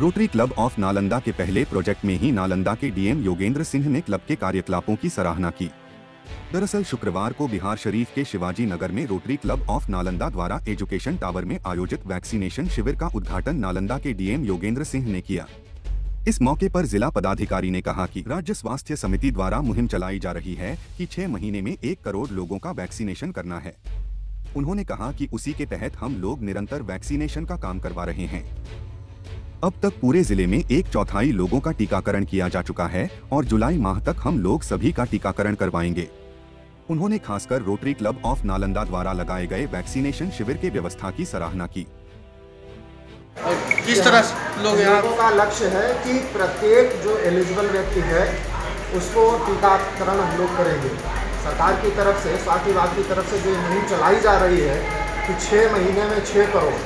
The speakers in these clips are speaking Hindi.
रोटरी क्लब ऑफ़ नालंदा के पहले प्रोजेक्ट में ही नालंदा के डीएम योगेंद्र सिंह ने क्लब के कार्यकलापों की सराहना की। दरअसल शुक्रवार को बिहार शरीफ के शिवाजी नगर में रोटरी क्लब ऑफ़ नालंदा द्वारा एजुकेशन टावर में आयोजित वैक्सीनेशन शिविर का उद्घाटन नालंदा के डीएम योगेंद्र सिंह ने किया। इस मौके पर जिला पदाधिकारी ने कहा कि राज्य स्वास्थ्य समिति द्वारा मुहिम चलाई जा रही है कि छह महीने में एक करोड़ लोगों का वैक्सीनेशन करना है। उन्होंने कहा कि उसी के तहत हम लोग निरंतर वैक्सीनेशन का काम करवा रहे हैं। अब तक पूरे ज़िले में एक चौथाई लोगों का टीकाकरण किया जा चुका है और जुलाई माह तक हम लोग सभी का टीकाकरण करवाएँगे। उन्होंने खासकर रोटरी क्लब ऑफ़ नालंदा द्वारा लगाए गए वैक्सीनेशन शिविर के व्यवस्था की सराहना की। किस तरह लोग यहाँ लोगों का लक्ष्य है कि प्रत्येक जो एलिजिबल व्यक्ति है उसको टीकाकरण हम लोग करेंगे। सरकार की तरफ़ से स्वास्थ्य विभाग की तरफ़ से जो मुहिम चलाई जा रही है कि छः महीने में छः करोड़।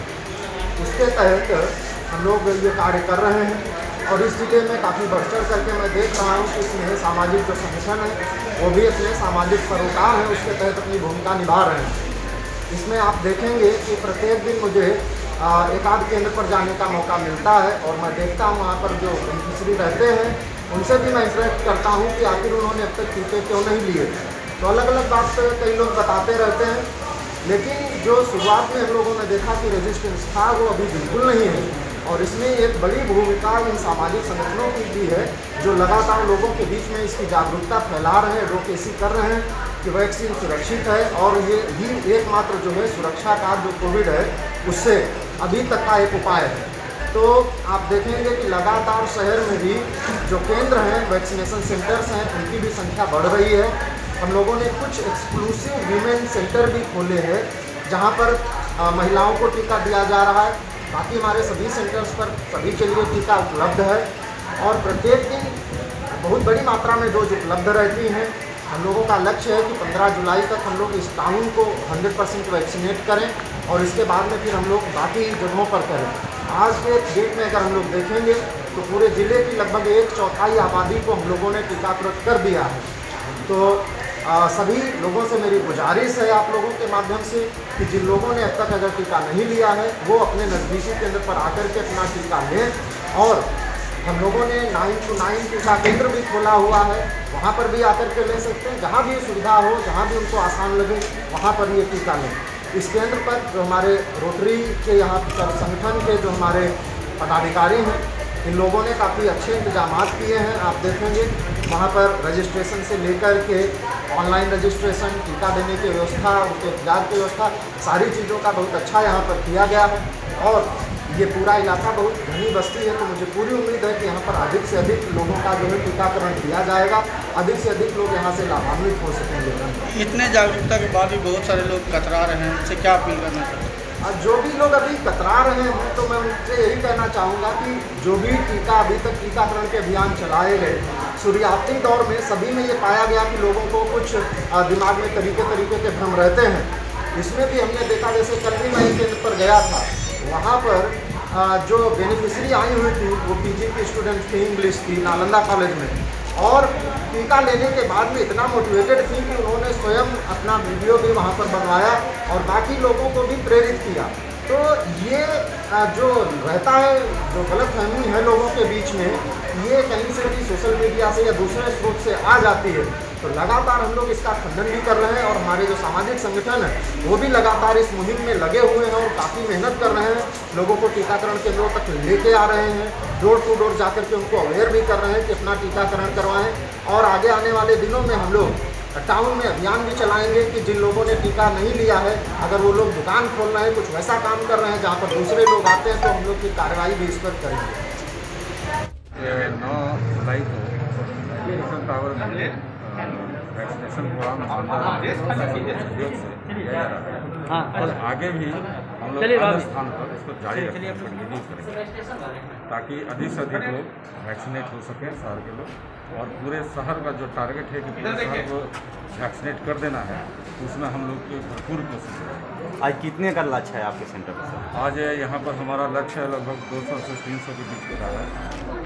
उसके तहत हम लोग ये कार्य कर रहे हैं और इस ज़िले में काफ़ी बढ़ चढ़ करके मैं देख रहा हूँ कि इसमें सामाजिक जो संगठन है वो भी अपने सामाजिक सरोकार हैं उसके तहत अपनी भूमिका निभा रहे हैं। इसमें आप देखेंगे कि प्रत्येक दिन मुझे आ, एक आध केंद्र पर जाने का मौका मिलता है और मैं देखता हूँ वहाँ पर जो बेनिफिशरी रहते हैं उनसे भी मैं इंटरेक्ट करता हूँ कि आखिर उन्होंने अब तक टीके क्यों नहीं लिए। तो अलग अलग बात पर कई लोग बताते रहते हैं लेकिन जो शुरुआत में हम लोगों ने देखा कि रेजिस्टेंस था वो अभी बिल्कुल नहीं है। और इसमें एक बड़ी भूमिका इन सामाजिक संगठनों की भी है, जो लगातार लोगों के बीच में इसकी जागरूकता फैला रहे हैं एडवोकेसी कर रहे हैं कि वैक्सीन सुरक्षित है और ये ही एकमात्र जो है सुरक्षा का जो कोविड है, उससे अभी तक का एक उपाय है। तो आप देखेंगे कि लगातार शहर में भी जो केंद्र हैं वैक्सीनेशन सेंटर्स हैं, उनकी भी संख्या बढ़ रही है। हम लोगों ने कुछ एक्सक्लूसिव वीमेन सेंटर भी खोले हैं, जहाँ पर महिलाओं को टीका दिया जा रहा है। बाकी हमारे सभी सेंटर्स पर सभी के लिए टीका उपलब्ध है और प्रत्येक दिन बहुत बड़ी मात्रा में डोज उपलब्ध रहती हैं। हम लोगों का लक्ष्य है कि 15 जुलाई तक हम लोग इस टाउन को 100 परसेंट वैक्सीनेट करें और इसके बाद में फिर हम लोग बाकी जगहों पर करें। आज के डेट में अगर हम लोग देखेंगे तो पूरे ज़िले की लगभग एक चौथाई आबादी को हम लोगों ने टीकाकृत कर दिया है। तो आ, सभी लोगों से मेरी गुजारिश है आप लोगों के माध्यम से कि जिन लोगों ने अब तक अगर टीका नहीं लिया है वो अपने नज़दीकी केंद्र पर आकर के अपना टीका लें। और हम लोगों ने नाइन टू नाइन टीका केंद्र भी खोला हुआ है वहाँ पर भी आकर के ले सकते हैं। जहाँ भी सुविधा हो जहाँ भी उनको आसान लगे वहाँ पर ये टीका लें। इस केंद्र पर जो हमारे रोटरी के यहाँ संगठन के जो हमारे पदाधिकारी हैं इन लोगों ने काफ़ी अच्छे इंतज़ाम किए हैं। आप देखेंगे, वहाँ पर रजिस्ट्रेशन से लेकर के ऑनलाइन रजिस्ट्रेशन टीका देने की व्यवस्था, उनके इंतज़ार की व्यवस्था, सारी चीज़ों का बहुत अच्छा यहाँ पर किया गया है। और ये पूरा इलाका बहुत घनी बस्ती है तो मुझे पूरी उम्मीद है कि यहाँ पर अधिक से अधिक लोगों का जो है टीकाकरण किया जाएगा। अधिक से अधिक लोग यहाँ से लाभान्वित हो सकेंगे। इतने जागरूकता के बाद भी बहुत सारे लोग कतरा रहे हैं। उनसे क्या अपील करना चाहते हैं और जो भी लोग अभी कतरा रहे हैं तो मैं उनसे यही कहना चाहूँगा कि जो भी टीका, अभी तक टीकाकरण के अभियान चलाए गए, शुरुआती दौर में सभी में ये पाया गया कि लोगों को कुछ दिमाग में तरीके तरीके के भ्रम रहते हैं। इसमें भी हमने देखा, जैसे कल भी मैं केंद्र पर गया था, वहाँ पर जो बेनिफिशरी आई हुई थी, वो पीजी की स्टूडेंट थी इंग्लिश की नालंदा कॉलेज में। और टीका लेने के बाद में इतना मोटिवेटेड थी कि उन्होंने स्वयं अपना वीडियो भी वहाँ पर बनवाया और बाकी लोगों को भी प्रेरित किया। तो ये जो रहता है, जो गलत फहमी है लोगों के बीच में, ये कहीं से भी सोशल मीडिया से या दूसरे स्रोत से आ जाती है। तो लगातार हम लोग इसका खंडन भी कर रहे हैं और हमारे जो सामाजिक संगठन है, वो भी लगातार इस मुहिम में लगे हुए हैं और काफ़ी मेहनत कर रहे हैं। लोगों को टीकाकरण केंद्रों तक लेके आ रहे हैं। डोर टू डोर जाकर के उनको अवेयर भी कर रहे हैं कि अपना टीकाकरण करवाएँ और आगे आने वाले दिनों में हम लोग टाउन में अभियान भी चलाएँगे कि जिन लोगों ने टीका नहीं लिया है अगर वो लोग दुकान खोल रहे हैं कुछ वैसा काम कर रहे हैं जहाँ पर दूसरे लोग आते हैं तो हम लोग की कार्रवाई भी इस पर करेंगे। नौ जुलाई को टावर में वैक्सीनेशन प्रोग्राम रहा है। हाँ और आगे भी हम लोग स्थान पर इसको जारी रखेंगे ताकि अधिक से अधिक लोग वैक्सीनेट हो सकें शहर के लोग। और पूरे शहर का जो टारगेट है कि पूरे शहर को वैक्सीनेट कर देना है उसमें हम लोग की भरपूर कोशिश है। आज कितने का लक्ष्य है आपके सेंटर पर आज यहाँ पर हमारा लक्ष्य है लगभग 200 से 300 के बीच का है।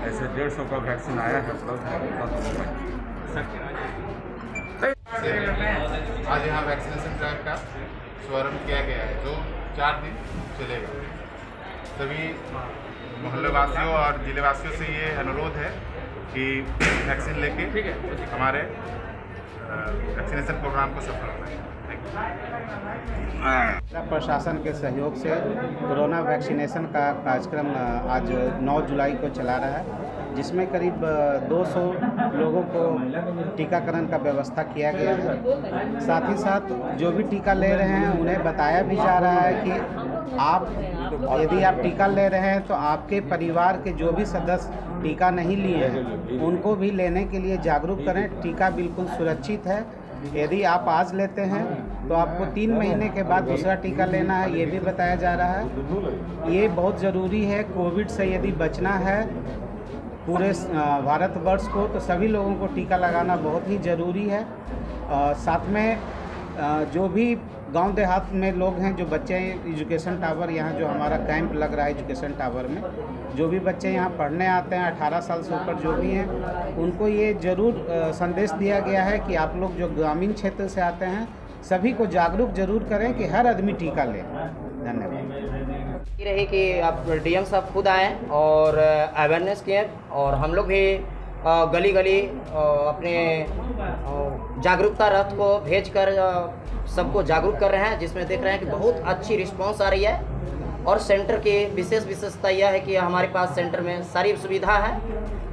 ऐसे डेढ़ सौ का वैक्सीन आया है उपलब्ध आज यहाँ वैक्सीनेशन ड्राइव का शुभारंभ किया गया है जो चार दिन चलेगा। सभी मोहल्लेवासियों और जिलेवासियों से ये अनुरोध है कि वैक्सीन लेके हमारे वैक्सीनेशन प्रोग्राम को सफल बनाएँ जिला प्रशासन के सहयोग से कोरोना वैक्सीनेशन का कार्यक्रम आज 9 जुलाई को चला रहा है जिसमें करीब अ, 200 लोगों को टीकाकरण का व्यवस्था किया गया है। साथ ही साथ जो भी टीका ले रहे हैं उन्हें बताया भी जा रहा है कि आप यदि आप टीका ले रहे हैं तो आपके परिवार के जो भी सदस्य टीका नहीं लिए हैं उनको भी लेने के लिए जागरूक करें। टीका बिल्कुल सुरक्षित है। यदि आप आज लेते हैं तो आपको तीन महीने के बाद दूसरा टीका लेना है ये भी बताया जा रहा है। ये बहुत ज़रूरी है कोविड से यदि बचना है पूरे भारतवर्ष को तो सभी लोगों को टीका लगाना बहुत ही ज़रूरी है। अ, साथ में अ, जो भी गाँव देहात में लोग हैं जो बच्चे एजुकेशन टावर, यहाँ जो हमारा कैंप लग रहा है एजुकेशन टावर में, जो भी बच्चे यहाँ पढ़ने आते हैं 18 साल से ऊपर जो भी हैं, उनको ये ज़रूर संदेश दिया गया है कि आप लोग जो ग्रामीण क्षेत्र से आते हैं, सभी को जागरूक ज़रूर करें कि हर आदमी टीका लें। धन्यवाद। ये रही कि आप डीएम साहब खुद आए और अवेयरनेस किए और हम लोग भी गली गली अपने जागरूकता रथ को भेज कर सबको जागरूक कर रहे हैं जिसमें देख रहे हैं कि बहुत अच्छी रिस्पांस आ रही है। और सेंटर की विशेष विशेषता यह है कि हमारे पास सेंटर में सारी सुविधा है।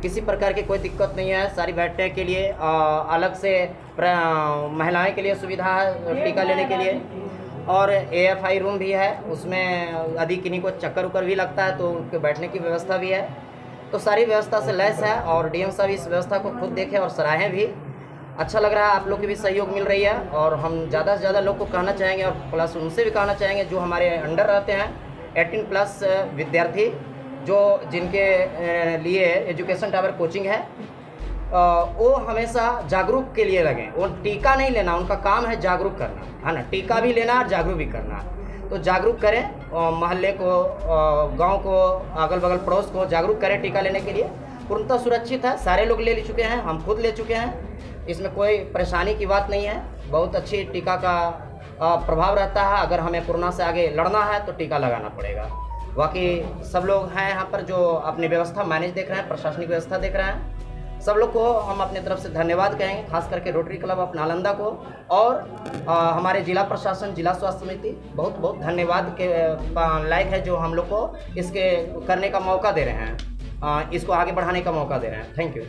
किसी प्रकार की कोई दिक्कत नहीं है सारी बैठने के लिए अ, अलग से महिलाएँ के लिए सुविधा है टीका लेने के लिए। और एएफआई रूम भी है उसमें यदि किन्हीं को चक्कर उक्कर भी लगता है तो उनके बैठने की व्यवस्था भी है। तो सारी व्यवस्था से लैस है और डीएम साहब इस व्यवस्था को खुद देखें और सराहें भी। अच्छा लग रहा है, आप लोग की भी सहयोग मिल रही है और हम ज़्यादा से ज़्यादा लोग को कहना चाहेंगे और प्लस उनसे भी कहना चाहेंगे जो हमारे अंडर रहते हैं एटीन प्लस विद्यार्थी जो जिनके लिए एजुकेशन टावर कोचिंग है वो हमेशा जागरूक के लिए लगे। वो टीका नहीं लेना, उनका काम है जागरूक करना, है ना? टीका भी लेना और जागरूक भी करना। तो जागरूक करें मोहल्ले को गाँव को अगल बगल पड़ोस को जागरूक करें टीका लेने के लिए। पूर्णतः सुरक्षित है, सारे लोग ले चुके हैं, हम खुद ले चुके हैं। इसमें कोई परेशानी की बात नहीं है। बहुत अच्छी टीका का प्रभाव रहता है। अगर हमें कोरोना से आगे लड़ना है तो टीका लगाना पड़ेगा। बाकी सब लोग हैं यहाँ पर जो अपनी व्यवस्था मैनेज देख रहे हैं प्रशासनिक व्यवस्था देख रहे हैं। सब लोग को हम अपनी तरफ़ से धन्यवाद कहेंगे खास करके रोटरी क्लब ऑफ़ नालंदा को। और अ, हमारे जिला प्रशासन जिला स्वास्थ्य समिति बहुत बहुत धन्यवाद के लायक है जो हम लोग को इसके करने का मौका दे रहे हैं। अ, इसको आगे बढ़ाने का मौका दे रहे हैं। Thank you.